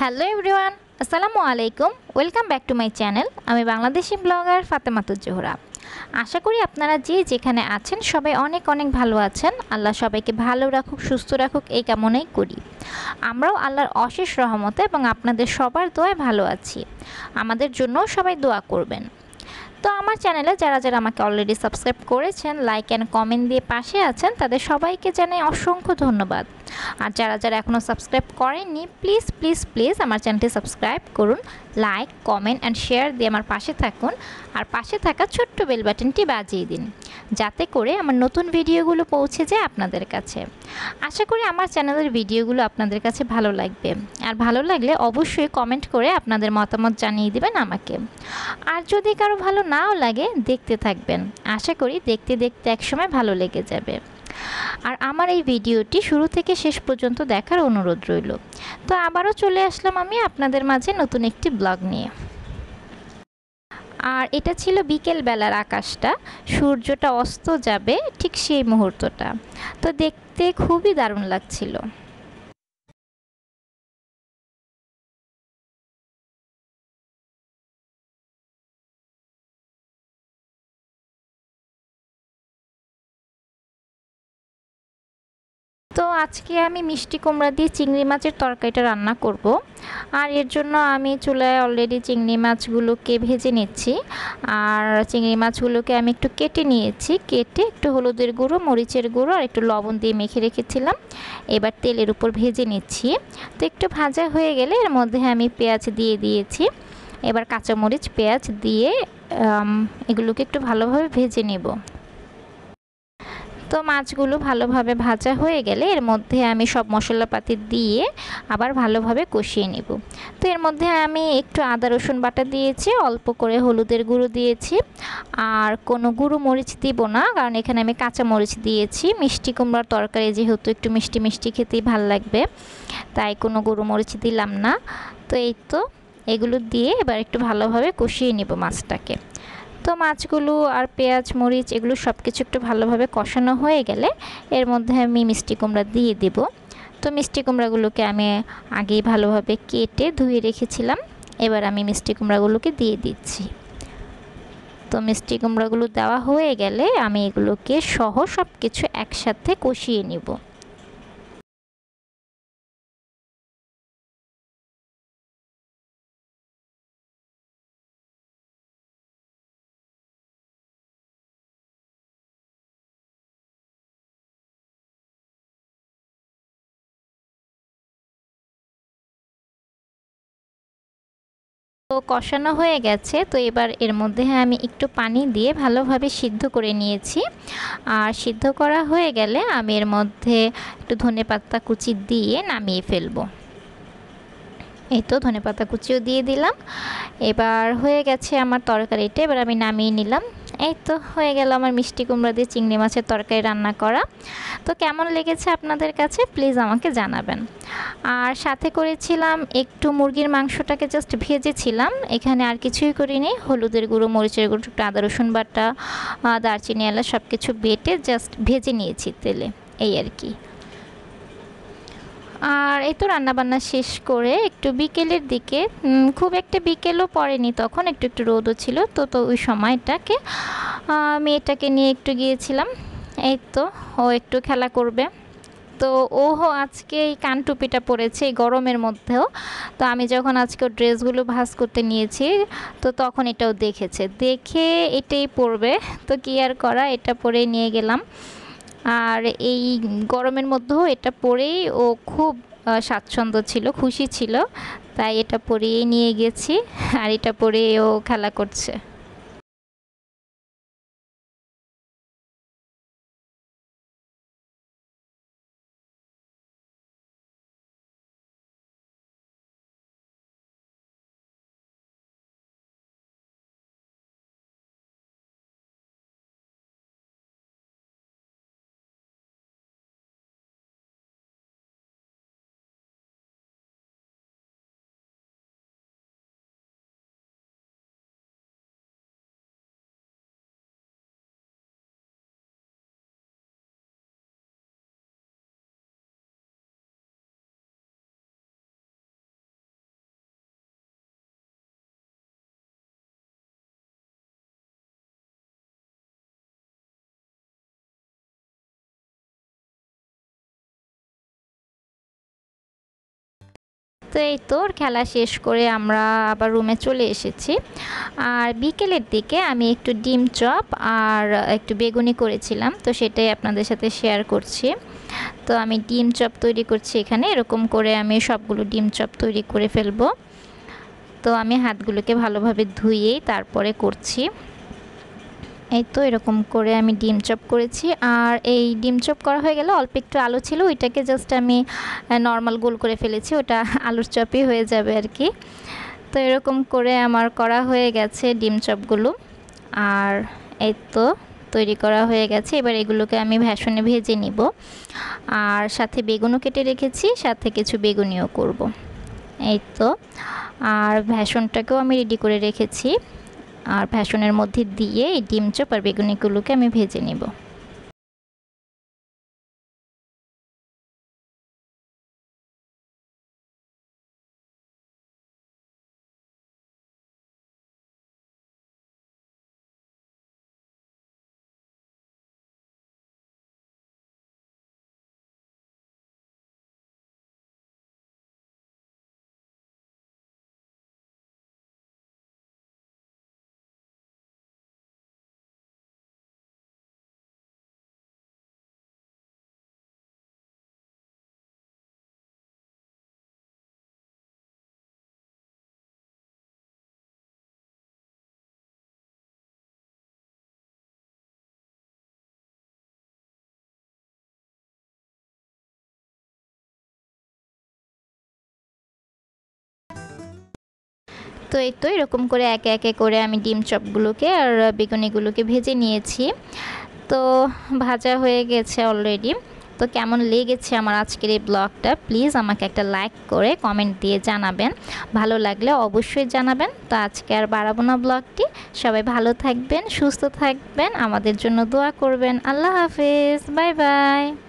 Hello everyone আসসালামু আলাইকুম welcome back to my channel আমি বাংলাদেশি ব্লগার ফাতেমাতুজ্জোহরা আশা করি আপনারা যে যেখানে আছেন সবাই অনেক অনেক ভালো আছেন, আল্লাহ সবাইকে ভালো রাখুক, সুস্থ রাখুক, এই কামনাই করি। আমরাও আল্লাহর অশেষ রহমতে এবং আপনাদের সবার দোয়ায় ভালো আছি। আমাদের জন্যও সবাই দোয়া করবেন। তো আমার চ্যানেলে যারা যারা আমাকে অলরেডি সাবস্ক্রাইব করেছেন লাইক অ্যান্ড কমেন্ট দিয়ে পাশে আছেন, তাদের সবাইকে জানাই অসংখ্য ধন্যবাদ। আর যারা যারা এখনও সাবস্ক্রাইব করেননি প্লিজ প্লিজ প্লিজ আমার চ্যানেলটি সাবস্ক্রাইব করুন লাইক কমেন্ট অ্যান্ড শেয়ার দিয়ে আমার পাশে থাকুন, আর পাশে থাকা ছোট্ট বেল বাটনটি বাজিয়ে দিন, যাতে করে আমার নতুন ভিডিওগুলো পৌঁছে যায় আপনাদের কাছে। আশা করি আমার চ্যানেলের ভিডিওগুলো আপনাদের কাছে ভালো লাগবে। আর ভালো লাগলে অবশ্যই কমেন্ট করে আপনাদের মতামত জানিয়ে দেবেন আমাকে। আর যদি কারও ভালো নাও লাগে, দেখতে থাকবেন। আশা করি দেখতে দেখতে একসময় ভালো লেগে যাবে। আর আমার এই ভিডিওটি শুরু থেকে শেষ পর্যন্ত দেখার অনুরোধ রইল। তো আবারও চলে আসলাম আমি আপনাদের মাঝে নতুন একটি ব্লগ নিয়ে। আর এটা ছিল বিকেল বেলার আকাশটা। সূর্যটা অস্ত যাবে ঠিক সেই মুহূর্তটা। তো দেখতে খুবই দারুণ লাগছিল। আজকে আমি মিষ্টি কুমড়া দিয়ে চিংড়ি মাছের তরকারিটা রান্না করব। আর এর জন্য আমি চুলায় অলরেডি চিংড়ি মাছগুলোকে ভেজে নিচ্ছি। আর চিংড়ি মাছগুলোকে আমি একটু কেটে নিয়েছি। কেটে একটু হলুদের গুঁড়ো, মরিচের গুঁড়ো আর একটু লবণ দিয়ে মেখে রেখেছিলাম। এবার তেলের উপর ভেজে নিচ্ছি। তো একটু ভাজা হয়ে গেলে এর মধ্যে আমি পেঁয়াজ দিয়ে দিয়েছি। এবার কাঁচামরিচ, পেঁয়াজ দিয়ে এগুলোকে একটু ভালোভাবে ভেজে নেব। তো মাছগুলো ভালোভাবে ভাজা হয়ে গেলে এর মধ্যে আমি সব মশলাপাতি দিয়ে আবার ভালোভাবে কষিয়ে নেব। তো এর মধ্যে আমি একটু আদা, রসুন বাটা দিয়েছি, অল্প করে হলুদের গুঁড়ো দিয়েছি। আর কোনো গুঁড়ো মরিচ দিব না, কারণ এখানে আমি কাঁচা মরিচ দিয়েছি। মিষ্টি কুমড়ার তরকারি যেহেতু একটু মিষ্টি মিষ্টি খেতেই ভালো লাগবে, তাই কোনো গুঁড়ো মরিচ দিলাম না। তো এই তো, এগুলো দিয়ে এবার একটু ভালোভাবে কষিয়ে নেব মাছটাকে। তো মাছগুলো আর পেঁয়াজ, মরিচ এগুলো সব কিছু একটু ভালোভাবে কষানো হয়ে গেলে এর মধ্যে আমি মিষ্টি কুমড়া দিয়ে দেব। তো মিষ্টি কুমড়াগুলোকে আমি আগেই ভালোভাবে কেটে ধুয়ে রেখেছিলাম। এবার আমি মিষ্টি কুমড়াগুলোকে দিয়ে দিচ্ছি। তো মিষ্টি কুমড়াগুলো দেওয়া হয়ে গেলে আমি এগুলোকে সহ সব কিছু একসাথে কষিয়ে নিব। তো কষানো হয়ে গেছে। তো এবার এর মধ্যে আমি একটু পানি দিয়ে ভালোভাবে সিদ্ধ করে নিয়েছি। আর সিদ্ধ করা হয়ে গেলে আমি এর মধ্যে একটু ধনে পাতা কুচি দিয়ে নামিয়ে ফেলব। এই তো ধনে পাতা কুচিও দিয়ে দিলাম। এবার হয়ে গেছে আমার তরকারিটা। এবার আমি নামিয়ে নিলাম। এই তো হয়ে গেল আমার মিষ্টি কুমড়া দিয়ে চিংড়ি মাছের তরকারি রান্না করা। তো কেমন লেগেছে আপনাদের কাছে? প্লিজ আমাকে জানাবেন। আর সাথে করেছিলাম একটু মুরগির মাংসটাকে জাস্ট ভেজেছিলাম। এখানে আর কিছুই করিনি। হলুদের গুঁড়ো, মরিচের গুঁড়ো, একটু আদা, রসুন বাটা দারচিনি এলা সব কিছু বেটে জাস্ট ভেজে নিয়েছি তেলে। এই আর কি। আর এই তো রান্নাবান্না শেষ করে একটু বিকেলের দিকে খুব একটা বিকেলও পড়েনি তখন, একটু একটু রোদও ছিল, তো তো ওই সময়টাকে মেয়েটাকে নিয়ে একটু গিয়েছিলাম। এই তো, ও একটু খেলা করবে। তো ও আজকে এই কানটুপিটা পরেছে, এই গরমের মধ্যেও। তো আমি যখন আজকে ড্রেসগুলো ভাস করতে নিয়েছি, তো তখন এটাও দেখেছে। দেখে এটাই পরবে। তো কি আর করা, এটা পরে নিয়ে গেলাম। আর এই গরমের মধ্যেও এটা পরেই ও খুব স্বাচ্ছন্দ্য ছিল, খুশি ছিল। তাই এটা পরিয়েই নিয়ে গেছি, আর এটা পরে ও খেলা করছে। তো এই তো ওর খেলা শেষ করে আমরা আবার রুমে চলে এসেছি। আর বিকেলের দিকে আমি একটু ডিম চপ আর একটু বেগুনি করেছিলাম, তো সেটাই আপনাদের সাথে শেয়ার করছি। তো আমি ডিম চপ তৈরি করছি এখানে, এরকম করে আমি সবগুলো ডিম চপ তৈরি করে ফেলব। তো আমি হাতগুলোকে ভালোভাবে ধুয়েই তারপরে করছি। এই তো এরকম করে আমি ডিম চপ করেছি। আর এই ডিম চপ করা হয়ে গেলে অল্প একটু আলু ছিল, ওইটাকে জাস্ট আমি নর্মাল গোল করে ফেলেছি, ওটা আলুর চপই হয়ে যাবে আর কি। তো এরকম করে আমার করা হয়ে গেছে ডিম চপগুলো। আর এই তো তৈরি করা হয়ে গেছে, এবার এগুলোকে আমি ভ্যাসনে ভেজে নিব। আর সাথে বেগুনও কেটে রেখেছি, সাথে কিছু বেগুনিও করব। এই তো, আর ভ্যাসনটাকেও আমি রেডি করে রেখেছি। আর ফ্যাশনের মধ্যে দিয়ে এই ডিম চপ আর বেগুনিগুলোকে আমি ভেজে নেব। তো এই তো এরকম করে একে একে করে আমি ডিম চপগুলোকে আর বেগুনিগুলোকে ভেজে নিয়েছি। তো ভাজা হয়ে গেছে অলরেডি তো কেমন লেগেছে আমার আজকের এই ব্লগটা? প্লিজ আমাকে একটা লাইক করে কমেন্ট দিয়ে জানাবেন। ভালো লাগলে অবশ্যই জানাবেন। তো আজকে আর বাড়াবো না ব্লগটি। সবাই ভালো থাকবেন, সুস্থ থাকবেন, আমাদের জন্য দোয়া করবেন। আল্লাহ হাফেজ। Bye bye.